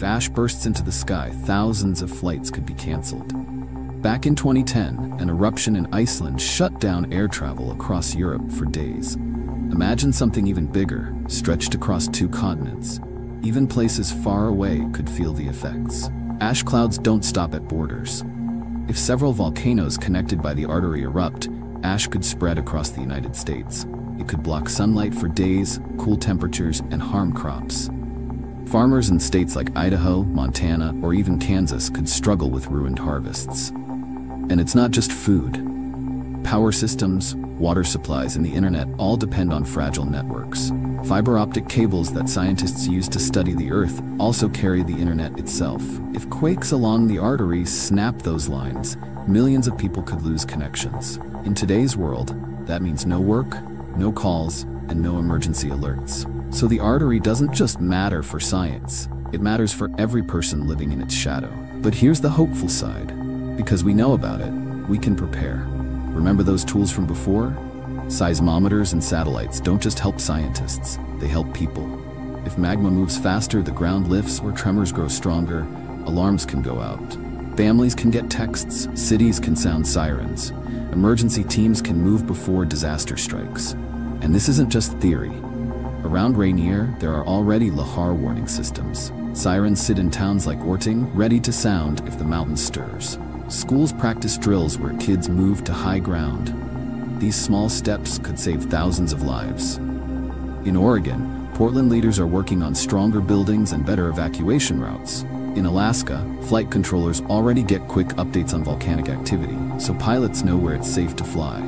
If ash bursts into the sky, thousands of flights could be cancelled. Back in 2010, an eruption in Iceland shut down air travel across Europe for days. Imagine something even bigger, stretched across two continents. Even places far away could feel the effects. Ash clouds don't stop at borders. If several volcanoes connected by the artery erupt, ash could spread across the United States. It could block sunlight for days, cool temperatures, and harm crops. Farmers in states like Idaho, Montana, or even Kansas could struggle with ruined harvests. And it's not just food. Power systems, water supplies, and the internet all depend on fragile networks. Fiber optic cables that scientists use to study the Earth also carry the internet itself. If quakes along the artery snap those lines, millions of people could lose connections. In today's world, that means no work, no calls, and no emergency alerts. So the artery doesn't just matter for science, it matters for every person living in its shadow. But here's the hopeful side. Because we know about it, we can prepare. Remember those tools from before? Seismometers and satellites don't just help scientists, they help people. If magma moves faster, the ground lifts, or tremors grow stronger, alarms can go out. Families can get texts, cities can sound sirens, emergency teams can move before disaster strikes. And this isn't just theory. Around Rainier, there are already Lahar warning systems. Sirens sit in towns like Orting, ready to sound if the mountain stirs. Schools practice drills where kids move to high ground. These small steps could save thousands of lives. In Oregon, Portland leaders are working on stronger buildings and better evacuation routes. In Alaska, flight controllers already get quick updates on volcanic activity, so pilots know where it's safe to fly.